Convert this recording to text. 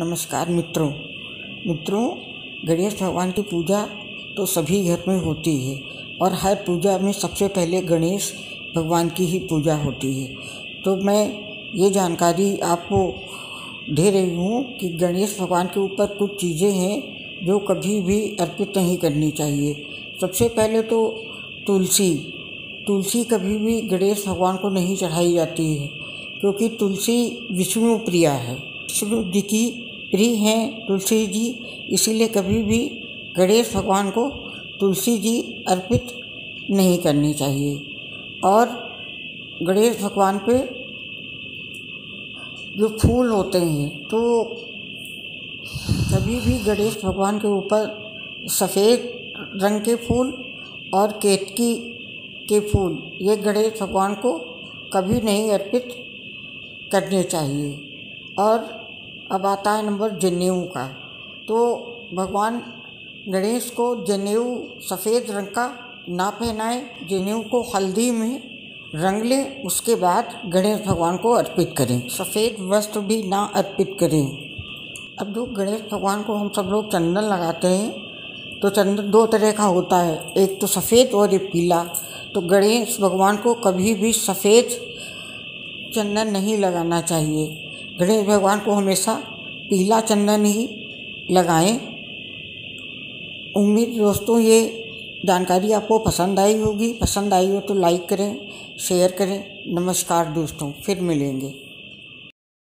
नमस्कार मित्रों। मित्रों, गणेश भगवान की पूजा तो सभी घर में होती है और हर पूजा में सबसे पहले गणेश भगवान की ही पूजा होती है। तो मैं ये जानकारी आपको दे रही हूँ कि गणेश भगवान के ऊपर कुछ चीज़ें हैं जो कभी भी अर्पित नहीं करनी चाहिए। सबसे पहले तो तुलसी। तुलसी कभी भी गणेश भगवान को नहीं चढ़ाई जाती है, क्योंकि तुलसी विष्णु प्रिया है। विष्णु जी की प्रिय हैं तुलसी जी। इसीलिए कभी भी गणेश भगवान को तुलसी जी अर्पित नहीं करनी चाहिए। और गणेश भगवान पे जो फूल होते हैं तो कभी भी गणेश भगवान के ऊपर सफ़ेद रंग के फूल और केतकी के फूल, ये गणेश भगवान को कभी नहीं अर्पित करने चाहिए। और अब आता है नंबर जनेऊ का। तो भगवान गणेश को जनेऊ सफ़ेद रंग का ना पहनाए, जनेऊ को हल्दी में रंग लें, उसके बाद गणेश भगवान को अर्पित करें। सफ़ेद वस्त्र भी ना अर्पित करें। अब जो गणेश भगवान को हम सब लोग चंदन लगाते हैं तो चंदन दो तरह का होता है। एक तो सफ़ेद और एक पीला। तो गणेश भगवान को कभी भी सफ़ेद चंदन नहीं लगाना चाहिए। गणेश भगवान को हमेशा पीला चंदन ही लगाएँ। उम्मीद दोस्तों, ये जानकारी आपको पसंद आई होगी। पसंद आई हो तो लाइक करें शेयर करें। नमस्कार दोस्तों, फिर मिलेंगे।